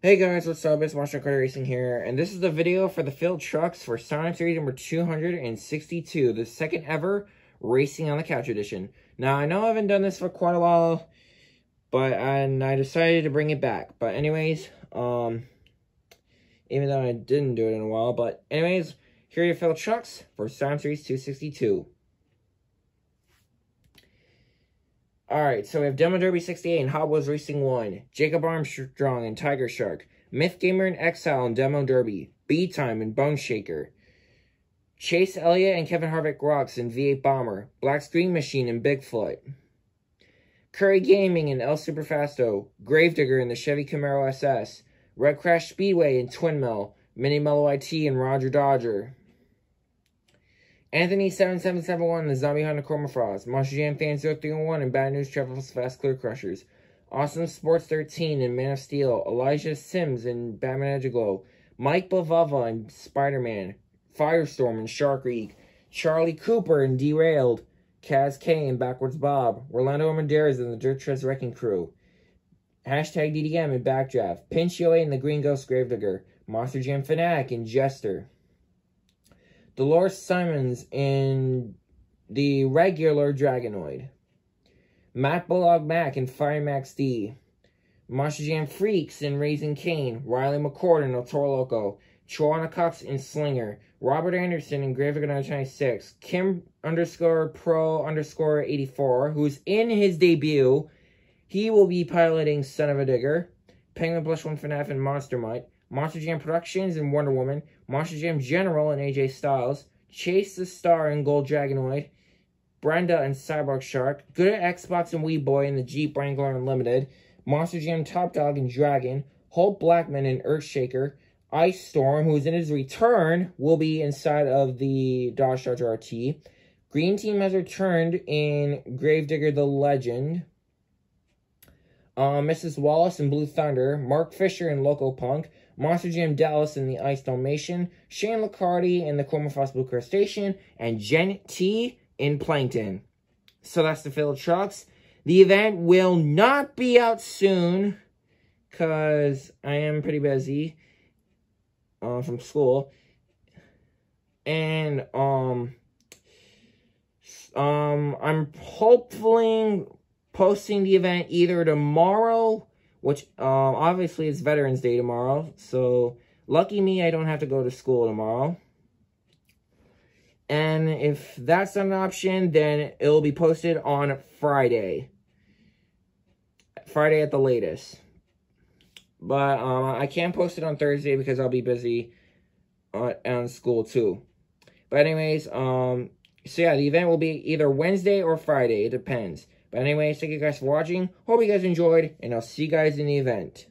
Hey guys, what's up? It's Marshall Carter Racing here, and this is the video for the field trucks for Sign Up Series number 262, the second ever Racing on the Couch edition. Now, I know I haven't done this for quite a while, but and I decided to bring it back. But anyways, um, even though I didn't do it in a while, but anyways, here are your field trucks for Sign Up Series 262. Alright, so we have Demo Derby 68 and Hot Wheels Racing 1, Jacob Armstrong and Tiger Shark, Myth Gamer and Exile and Demo Derby, B-Time and Bone Shaker, Chase Elliott and Kevin Harvick Rocks and V8 Bomber, Black Screen Machine and Bigfoot, Curry Gaming and El Superfasto, Gravedigger and the Chevy Camaro SS, Red Crash Speedway and Twin Mill, Mini Mellow IT and Roger Dodger, Anthony7771, the Zombie Hunter Chroma Frost, Monster Jam Fan 0301, and Bad News Travels Fast Clear Crushers. Awesome Sports 13 and Man of Steel, Elijah Sims and Batman Edgeglow, Mike Bavava and Spider-Man, Firestorm and Shark Week, Charlie Cooper and Derailed, Kaz K and Backwards Bob, Orlando Armendariz and the Dirt Treads Wrecking Crew, Hashtag DDM and Backdraft, Pinchio and the Green Ghost Gravedigger, Monster Jam Fanatic and Jester. Dolores Simons in the regular Dragonoid. Matt Bullock Mac and Fire Max D. Monster Jam Freaks in Raising Kane. Riley McCord in El Toro Loco. Joanna Cox in Slinger. Robert Anderson in Gravedigger 926. Kim underscore pro underscore 84, who's in his debut. He will be piloting Son-uva Digger. Penguin Blush One FNAF and Monster Might. Monster Jam Productions and Wonder Woman, Monster Jam General and AJ Styles, Chase the Star and Gold Dragonoid, Brenda and Cyborg Shark, Good at Xbox and Wii Boy and the Jeep Wrangler Unlimited, Monster Jam Top Dog and Dragon, Holt Blackman and Earthshaker, Ice Storm, who's in his return, will be inside of the Dodge Charger RT. Green Team has returned in Gravedigger the Legend. Uh, Mrs. Wallace and Blue Thunder, Mark Fisher and Loco Punk, Monster Jam Dallas and the Ice Dalmatian, Shane Lacardi and the Chromafrost Blue Crustacean, and Jen T in Plankton. So that's the field trucks. The event will not be out soon because I am pretty busy uh, from school. And um, um, I'm hopefully posting the event either tomorrow which um, obviously it's Veterans Day tomorrow. So lucky me, I don't have to go to school tomorrow. And if that's not an option, then it'll be posted on Friday. Friday at the latest. But um, I can't post it on Thursday because I'll be busy on, on school too. But anyways, um, so yeah, the event will be either Wednesday or Friday. It depends. But anyways, thank you guys for watching. Hope you guys enjoyed, and I'll see you guys in the event.